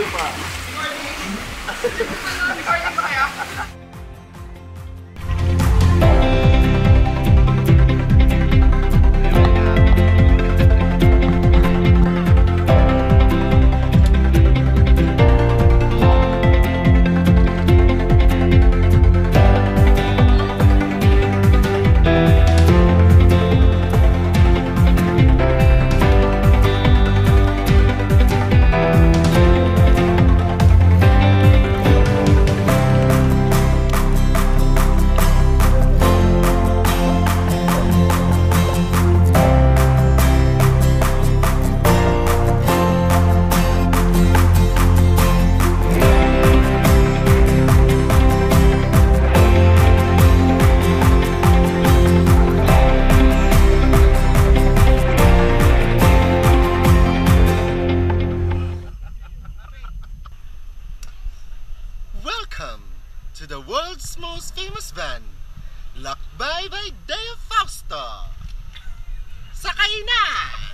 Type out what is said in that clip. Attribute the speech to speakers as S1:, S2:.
S1: うまい。
S2: Why not?